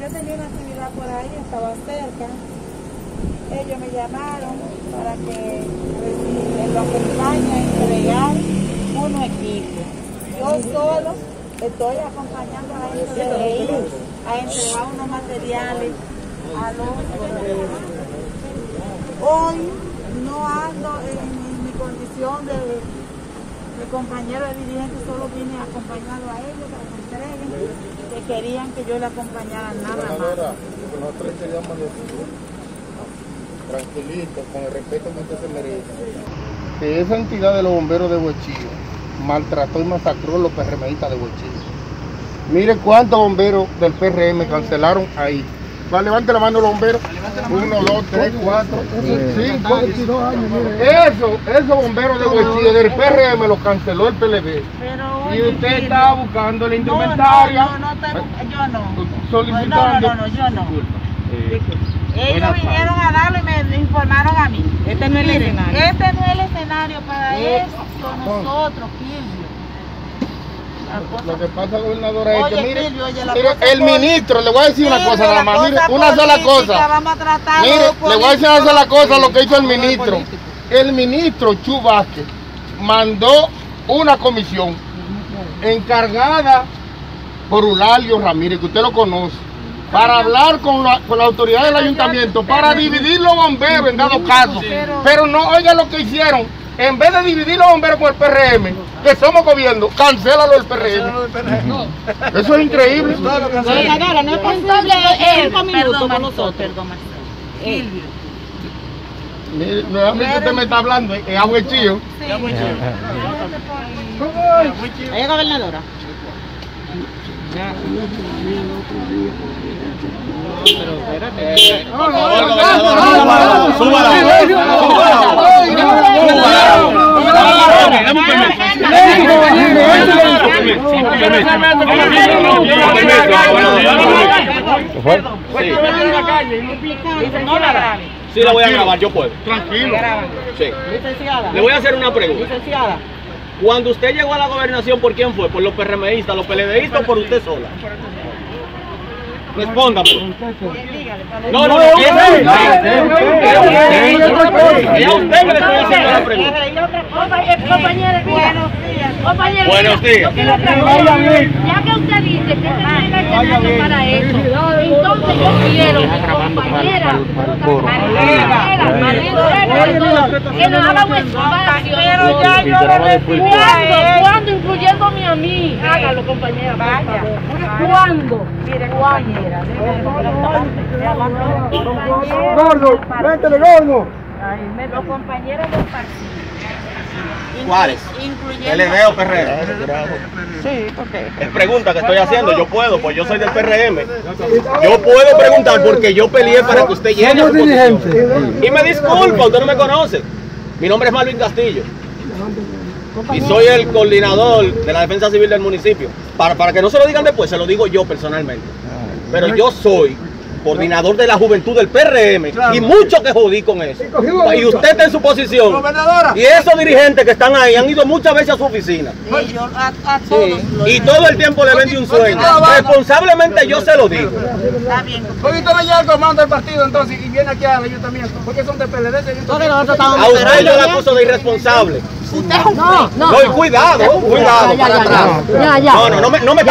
yo tenía una actividad por ahí, estaba cerca. Ellos me llamaron para que lo acompañe a entregar unos equipos. Yo solo estoy acompañando a ellos de ellos a entregar unos materiales a los Hoy no ando en mi condición de, de compañero de dirigente, solo vine acompañado a ellos para que entreguen, que querían que yo le acompañara nada más. Nosotros tranquilito, con el respeto que usted se merece, que esa entidad de los bomberos de Huechillo maltrató y masacró a los PRMistas de Huechillo. Mire cuántos bomberos del PRM cancelaron ahí. Va, levante la mano los bomberos. Uno, dos, tres, cuatro, cinco. Eso, esos bomberos de Huechillo del PRM los canceló el PLD. Pero Y usted estaba buscando la indumentaria. No, no, no, te yo no. solicitando. No, no, no, yo no. Ellos vinieron a darlo y me informaron a mí. Este no es el escenario. Este no es el escenario para eso con nosotros, Silvio. Cosa- Lo que pasa, gobernadora, es que mire, Silvio, oye, la mire, cosa el ministro, le voy a decir una cosa nada la más, mire, una sola cosa. Vamos a tratar Mire, le voy a decir una sola cosa lo que hizo el ministro. El ministro Chu Vázquez mandó una comisión encargada por Eulalio Ramírez, que usted lo conoce, para hablar con la, con la autoridad del ayuntamiento, para dividir los bomberos en dado caso. Pero no, oiga lo que hicieron. En vez de dividir los bomberos con el PRM, que somos gobierno, cancélalo el PRM. Eso es increíble. Gobernadora, no es contable en cinco minutos con nosotros. Perdón. Silvio. Mire, nuevamente usted me está hablando, es agua chío. Ella gobernadora. No la grabe. Sí, la voy a grabar, yo puedo. Tranquilo. Sí. Licenciada. Le voy a hacer una pregunta. Licenciada. Cuando usted llegó a la gobernación, ¿por quién fue? ¿Por los PRMistas, los PLDistas o por usted sola? Respóndame. No, no, no. Es a usted. Es usted. Que le estoy haciendo la pregunta. Compañera, Buenos días. Buenos días. yo quiero preguntar, ya que usted dice que este no es el escenario para eso, entonces yo quiero, compañera, Marilena, Marilena, que nos haga un espacio. ¿Cuándo? ¿Cuándo? Incluyéndome a mí. Hágalo, compañera. ¿Cuándo? Mire, compañera, Gordo, véntele, gordo. Los compañeros del partido. ¿Cuáles? Incluyendo. ¿PLD o PRM? Sí, porque. Es pregunta que estoy haciendo, yo puedo, pues yo soy del PRM. Yo puedo preguntar porque yo peleé para que usted llegue a su posición. Y me disculpa, usted no me conoce. Mi nombre es Marvin Castillo. Y soy el coordinador de la defensa civil del municipio. Para, para que no se lo digan después, se lo digo yo personalmente. Pero yo soy coordinador de la juventud del PRM y mucho que jodí con eso. Y usted está en su posición. Y esos dirigentes que están ahí han ido muchas veces a su oficina. Y yo a, a todos los Y todo el tiempo le vende un sueño. Responsablemente yo se lo digo. Está bien. Porque usted no llega al comando del partido entonces y viene aquí al ayuntamiento. Porque son de PLD. A estamos usted yo le acuso de irresponsable. No, no. Cuidado, cuidado Ya, para ya, atrás. ya, ya. No, no, no me, no me